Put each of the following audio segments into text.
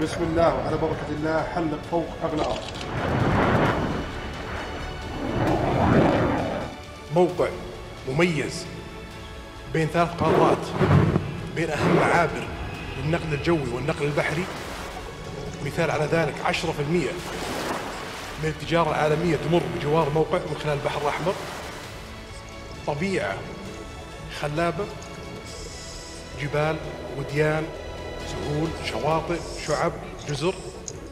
بسم الله وعلى بركة الله حلق فوق أغلى أرض. موقع مميز بين ثلاث قارات بين أهم معابر النقل الجوي والنقل البحري. مثال على ذلك 10% من التجارة العالمية تمر بجوار موقع من خلال البحر الأحمر. طبيعة خلابة جبال وديان سهول شواطئ شعب جزر.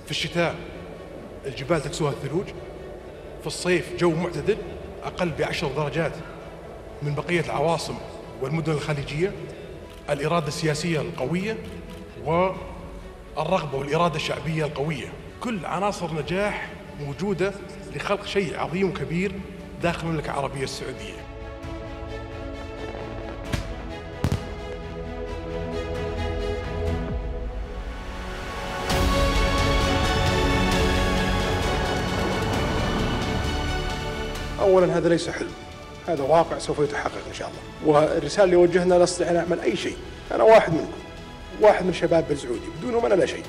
في الشتاء الجبال تكسوها الثلوج. في الصيف جو معتدل أقل بعشر درجات من بقية العواصم والمدن الخليجية. الإرادة السياسية القوية والرغبة والإرادة الشعبية القوية. كل عناصر نجاح موجودة لخلق شيء عظيم وكبير داخل المملكة العربية السعودية. أولا هذا ليس حلم. هذا واقع سوف يتحقق إن شاء الله. والرسالة اللي وجهنا لا نستطيع أن نعمل أي شيء. أنا واحد منكم. واحد من شباب بن بدونهم أنا لا شيء.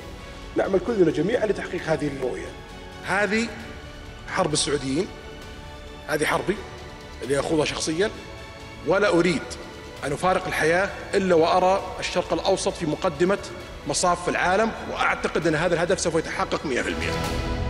نعمل كلنا جميعا لتحقيق هذه الرؤية. هذه حرب السعوديين. هذه حربي اللي أخوضها شخصيا. ولا أريد أن أفارق الحياة إلا وأرى الشرق الأوسط في مقدمة مصاف العالم. وأعتقد أن هذا الهدف سوف يتحقق 100%